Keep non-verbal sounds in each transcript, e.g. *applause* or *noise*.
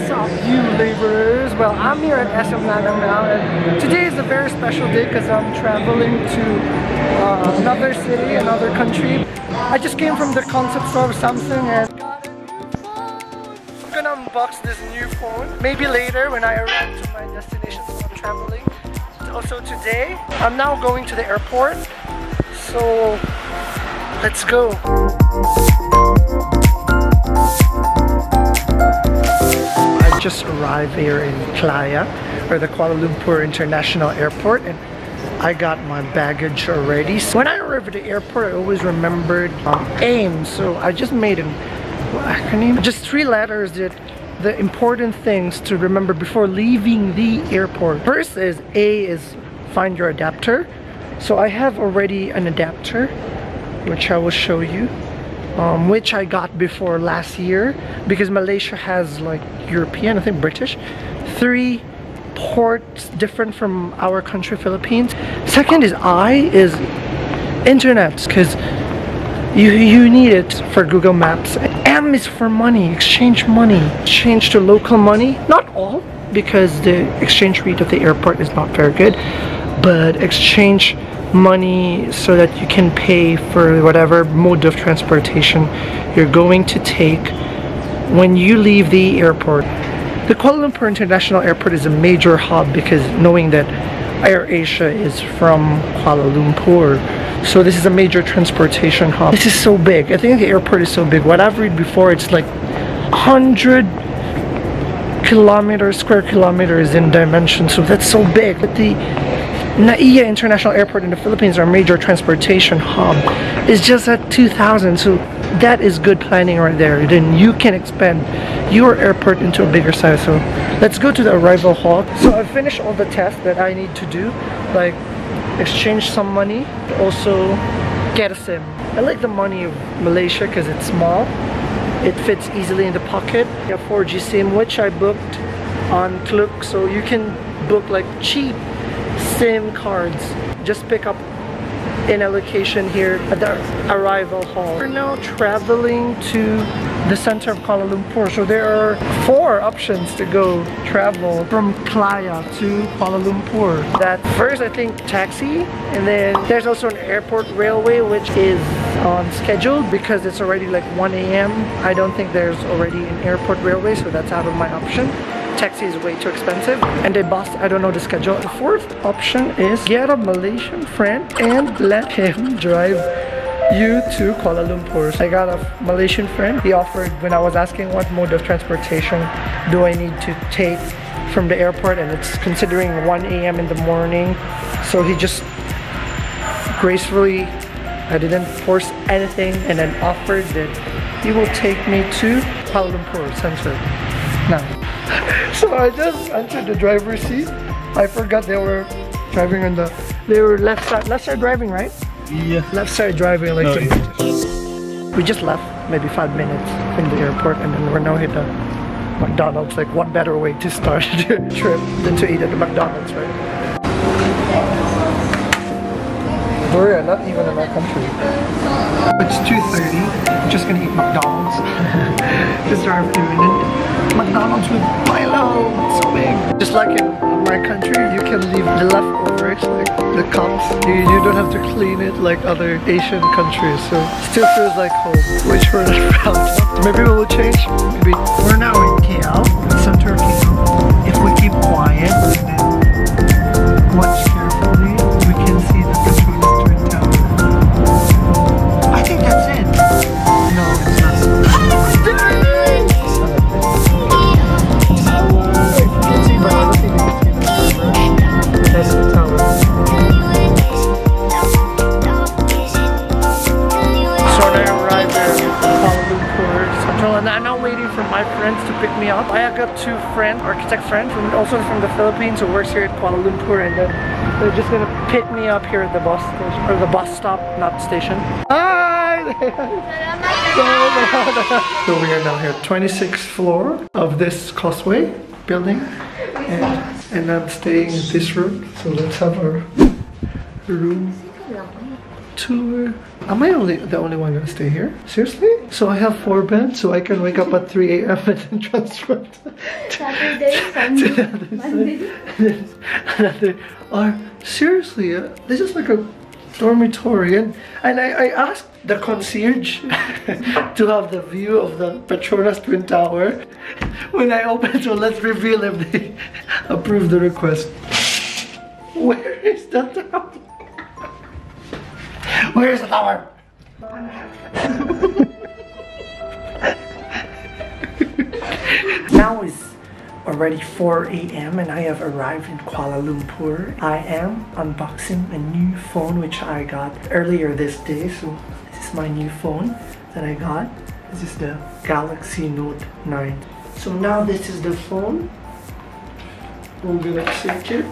What is up you laborers? Well I'm here at SM Lanang now and today is a very special day because I'm traveling to uh, another city, another country. I just came from the concept store of Samsung and. I'm gonna unbox this new phone. Maybe later when I arrive to my destination so I'm traveling. Also today, I'm now going to the airport. So let's go. Just arrived here in KLIA or the Kuala Lumpur International Airport and I got my baggage already. So when I arrived at the airport, I always remembered um, AIM. So I just made an acronym, just three letters that the important things to remember before leaving the airport. First is A is find your adapter. So I have already an adapter, which I will show you um, which I got before last year because Malaysia has like European, I think British, three ports different from our country, Philippines. Second is I is internet because you you need it for Google Maps. M is for money, exchange money, change to local money. Not all because the exchange rate of the airport is not very good, but exchange money so that you can pay for whatever mode of transportation you're going to take when you leave the airport. The Kuala Lumpur International Airport is a major hub because knowing that AirAsia is from Kuala Lumpur. So this is a major transportation hub. This is so big. I think the airport is so big. What I've read before, it's like 100 kilometers, square kilometers in dimension. So that's so big. But the NAIA International Airport in the Philippines, our major transportation hub, is just at 2,000. So that is good planning right there. Then you can expand your airport into a bigger size. So let's go to the arrival hall. So I finished all the tests that I need to do, like exchange some money, also get a SIM. I like the money of Malaysia because it's small. It fits easily in the pocket. A 4G SIM, which I booked on Klook, so you can book like cheap SIM cards. Just pick up in a location here at the arrival hall. We're now traveling to the center of Kuala Lumpur. So there are four options to go travel from KLIA to Kuala Lumpur. That first I think taxi and then there's also an airport railway which is on schedule because it's already like 1 a.m. I don't think there's already an airport railway so that's out of my option taxi is way too expensive. And a bus I don't know the schedule. The fourth option is get a Malaysian friend and let him drive you to Kuala Lumpur. I got a Malaysian friend. He offered when I was asking what mode of transportation do I need to take from the airport and it's considering 1 a.m. in the morning. So he just gracefully I didn't force anything and then offered that he will take me to Kuala Lumpur Center now so I just entered the driver's seat. I forgot they were driving on the they were left side left side driving, right? Yeah. Left side driving like No, yeah. We just left maybe five minutes from the airport and then we're now at the McDonald's. Like what better way to start *laughs* the trip than to eat at the McDonald's, right? Korea, not even in our country. It's 2.30, just gonna eat McDonald's. *laughs* just drive through and McDonald's with Milo, it's so big. Just like in my country, you can leave the leftovers, like the cups. You, you don't have to clean it like other Asian countries, so it still feels like home, which we're not proud of. Maybe we will change, maybe. We're now in KL, of KL. If we keep quiet Philippines who works here at Kuala Lumpur and then they're just gonna pick me up here at the bus or the bus stop, not station. Hi! *laughs* *laughs* so we are now here, 26th floor of this causeway building. And, and I'm staying in this room. So let's have our room tour. Am I only the only one gonna stay here? Seriously? So I have four beds, so I can wake up at 3 a.m. and then transfer to, Saturday, Sunday, *laughs* Monday. another. Or seriously, uh, this is like a dormitory, and and I, I asked the concierge *laughs* to have the view of the Petronas Twin Tower. When I opened, so let's reveal if they *laughs* approve the request. Where is the tower? Where is the tower? now it's already 4 a.m. and I have arrived in Kuala Lumpur. I am unboxing a new phone which I got earlier this day. So this is my new phone that I got. This is the Galaxy Note 9. So now this is the phone. I'm gonna take it.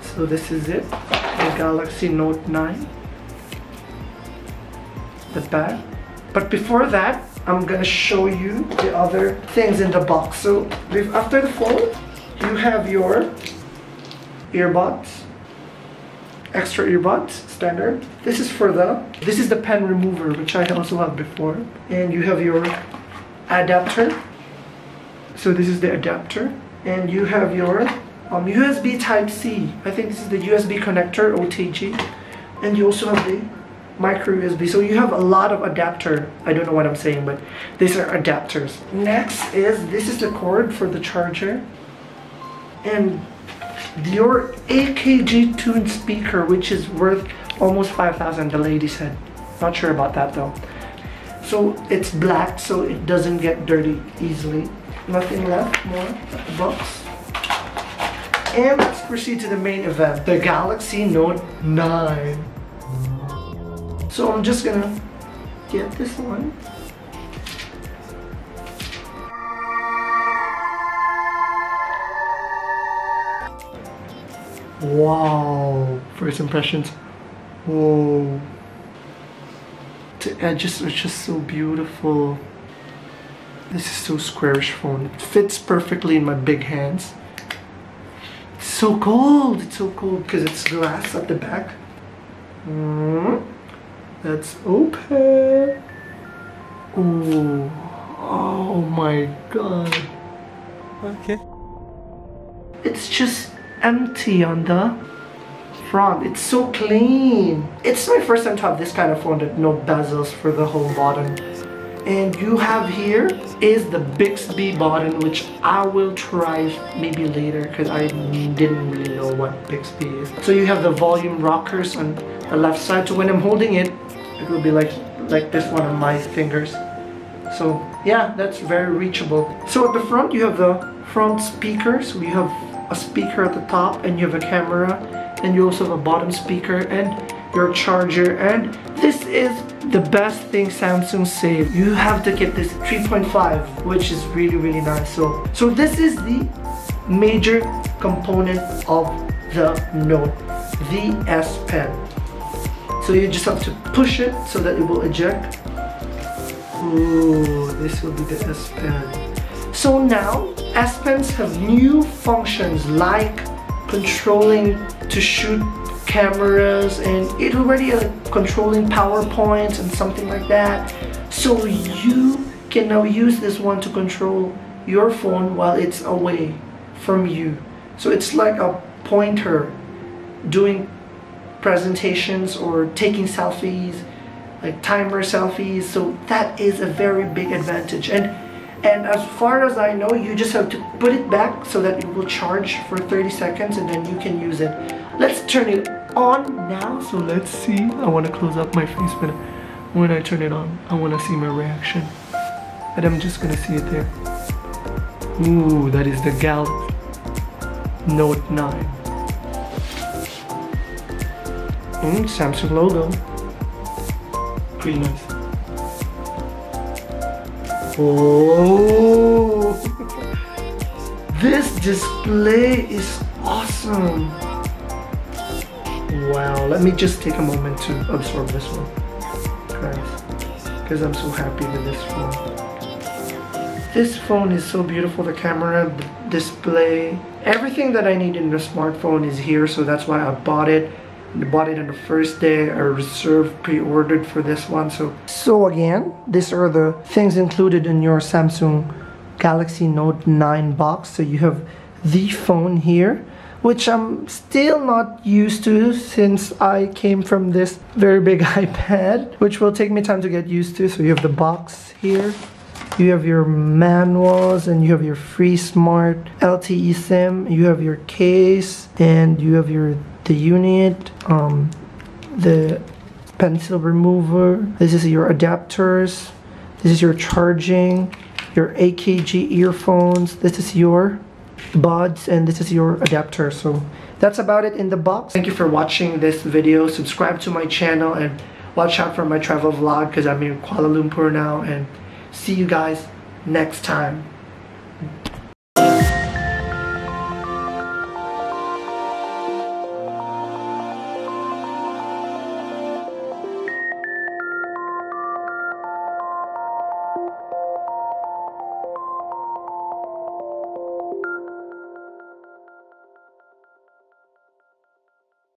So this is it, Galaxy Note 9. The back. But before that, I'm gonna show you the other things in the box. So after the phone, you have your earbuds, extra earbuds, standard. This is for the, this is the pen remover, which I also have before. And you have your adapter. So this is the adapter. And you have your um, USB Type-C. I think this is the USB connector, OTG. And you also have the micro USB. So you have a lot of adapter. I don't know what I'm saying, but these are adapters. Next is, this is the cord for the charger. And your AKG tuned speaker, which is worth almost 5,000, the lady said. Not sure about that though. So it's black, so it doesn't get dirty easily. Nothing left more box. And let's proceed to the main event, the Galaxy Note 9. So I'm just gonna get this one. Wow, first impressions. Whoa. The edges are just so beautiful. This is so squarish phone. It fits perfectly in my big hands. It's so cold. It's so cold because it's glass at the back. Mm-hmm. Let's open. Oh, oh my god. Okay. It's just empty on the front. It's so clean. It's my first time to have this kind of phone that no bezels for the whole button. And you have here is the Bixby button, which I will try maybe later because I didn't really know what Bixby is. So you have the volume rockers on the left side. So when I'm holding it, it will be like like this one on my fingers. So yeah, that's very reachable. So at the front you have the front speakers. You have a speaker at the top and you have a camera and you also have a bottom speaker and your charger and this is the best thing Samsung saved. You have to get this 3.5 which is really really nice. So so this is the major component of the Note, the S Pen. So you just have to push it so that it will eject. Ooh, this will be the S Pen. So now, S Pens have new functions like controlling to shoot cameras and it already uh, controlling PowerPoints and something like that. So you can now use this one to control your phone while it's away from you. So it's like a pointer doing presentations or taking selfies like timer selfies so that is a very big advantage and and as far as I know you just have to put it back so that it will charge for 30 seconds and then you can use it let's turn it on now. So let's see. I want to close up my face but when I turn it on I want to see my reaction. And I'm just gonna see it there. Ooh that is the Galaxy Note 9 Mm, Samsung logo. Pretty nice. Oh, *laughs* this display is awesome. Wow, let me just take a moment to absorb this one. guys because I'm so happy with this phone. This phone is so beautiful, the camera, the display, everything that I need in a smartphone is here so that's why I bought it. I bought it on the first day, I reserved, pre-ordered for this one. So, so again, these are the things included in your Samsung Galaxy Note 9 box. So you have the phone here, which I'm still not used to since I came from this very big *laughs* iPad, which will take me time to get used to. So you have the box here. You have your manuals and you have your free smart LTE SIM. You have your case and you have your the unit, um, the pencil remover. This is your adapters. This is your charging, your AKG earphones. This is your buds and this is your adapter. So that's about it in the box. Thank you for watching this video. Subscribe to my channel and watch out for my travel vlog because I'm in Kuala Lumpur now and see you guys next time.